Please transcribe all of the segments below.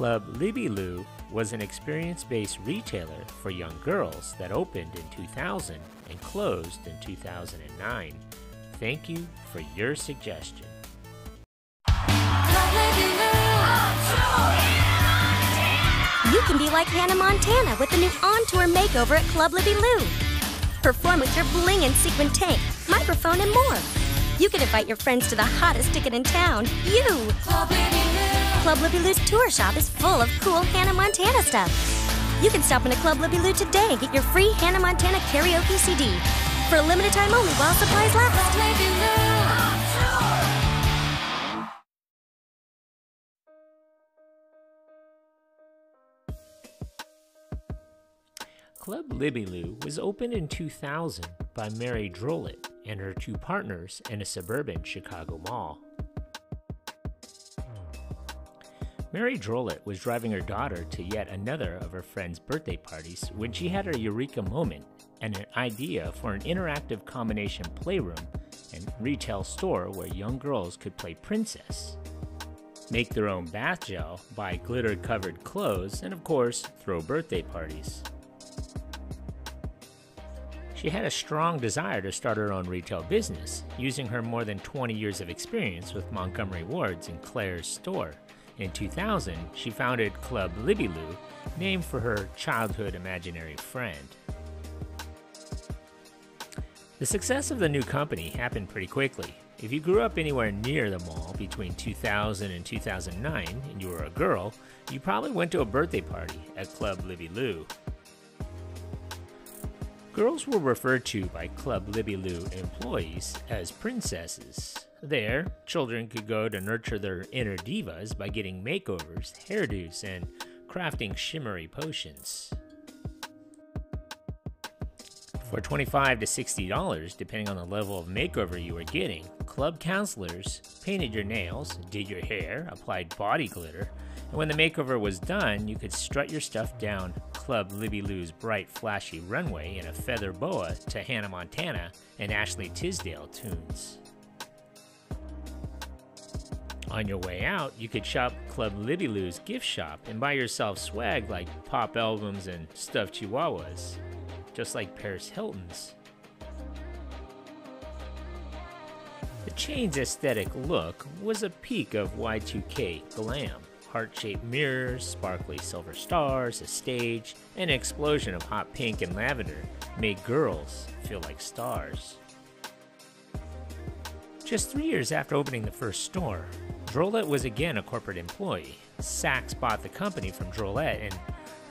Club Libby Lu was an experience based retailer for young girls that opened in 2000 and closed in 2009. Thank you for your suggestion. You can be like Hannah Montana with the new On Tour makeover at Club Libby Lu. Perform with your bling and sequin tank, microphone, and more. You can invite your friends to the hottest ticket in town, you! Club Libby. Club Libby Lu's tour shop is full of cool Hannah Montana stuff. You can stop in into Club Libby Lu today and get your free Hannah Montana karaoke CD. For a limited time only while supplies last. Club Libby Lu was opened in 2000 by Mary Drolet and her two partners in a suburban Chicago mall. Mary Drolet was driving her daughter to yet another of her friend's birthday parties when she had a eureka moment and an idea for an interactive combination playroom and retail store where young girls could play princess, make their own bath gel, buy glitter covered clothes, and of course, throw birthday parties. She had a strong desire to start her own retail business, using her more than 20 years of experience with Montgomery Ward's and Claire's store. In 2000, she founded Club Libby Lu, named for her childhood imaginary friend. The success of the new company happened pretty quickly. If you grew up anywhere near the mall between 2000 and 2009 and you were a girl, you probably went to a birthday party at Club Libby Lu. Girls were referred to by Club Libby Lu employees as princesses. There, children could go to nurture their inner divas by getting makeovers, hairdos, and crafting shimmery potions. For 25 to $60, depending on the level of makeover you were getting, club counselors painted your nails, did your hair, applied body glitter, and when the makeover was done, you could strut your stuff down Club Libby Lu's bright, flashy runway in a feather boa to Hannah Montana and Ashley Tisdale tunes. On your way out, you could shop Club Libby Lu's gift shop and buy yourself swag like pop albums and stuffed chihuahuas just like Paris Hilton's. The chain's aesthetic look was a peak of Y2K glam. Heart shaped mirrors, sparkly silver stars, a stage, and an explosion of hot pink and lavender made girls feel like stars. Just three years after opening the first store, Drolet was again a corporate employee. Saks bought the company from Drolet and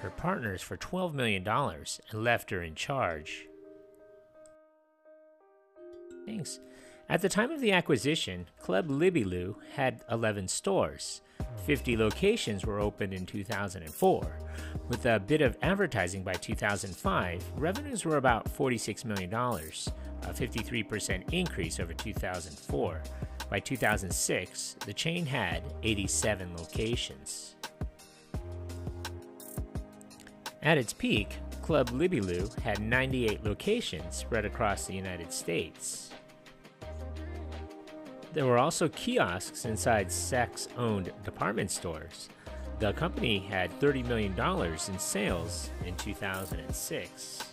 her partners for $12 million and left her in charge. Thanks. At the time of the acquisition, Club Libby had 11 stores. 50 locations were opened in 2004. With a bit of advertising by 2005, revenues were about $46 million, a 53% increase over 2004. By 2006, the chain had 87 locations. At its peak, Club Libby had 98 locations spread across the United States. There were also kiosks inside Saks owned department stores. The company had $30 million in sales in 2006.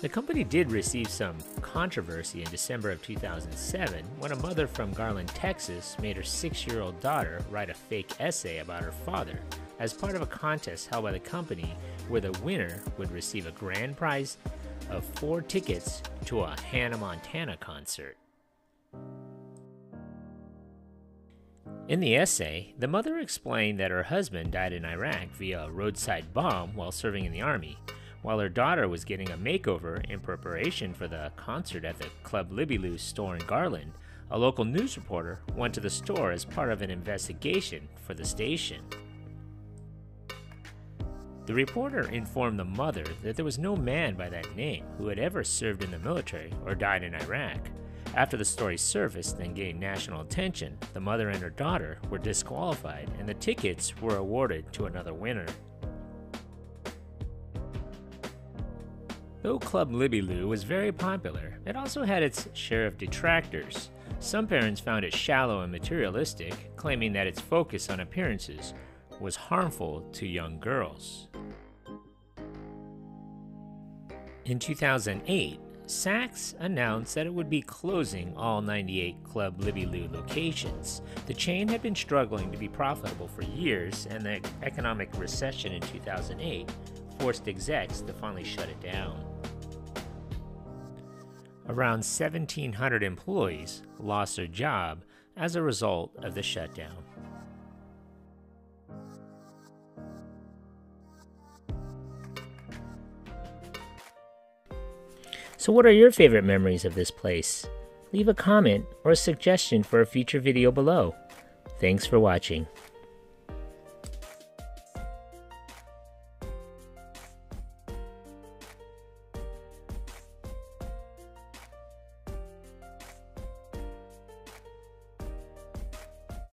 The company did receive some controversy in December of 2007 when a mother from Garland, Texas made her six year old daughter write a fake essay about her father as part of a contest held by the company where the winner would receive a grand prize of four tickets to a Hannah Montana concert. In the essay, the mother explained that her husband died in Iraq via a roadside bomb while serving in the army while her daughter was getting a makeover in preparation for the concert at the Club Libby Lu store in Garland, a local news reporter went to the store as part of an investigation for the station. The reporter informed the mother that there was no man by that name who had ever served in the military or died in Iraq. After the story surfaced and gained national attention, the mother and her daughter were disqualified and the tickets were awarded to another winner. Though Club Libby Lu was very popular, it also had its share of detractors. Some parents found it shallow and materialistic, claiming that its focus on appearances was harmful to young girls. In 2008, Saks announced that it would be closing all 98 Club Libby Lu locations. The chain had been struggling to be profitable for years, and the economic recession in 2008 forced execs to finally shut it down. Around 1,700 employees lost their job as a result of the shutdown. So, what are your favorite memories of this place? Leave a comment or a suggestion for a future video below. Thanks for watching.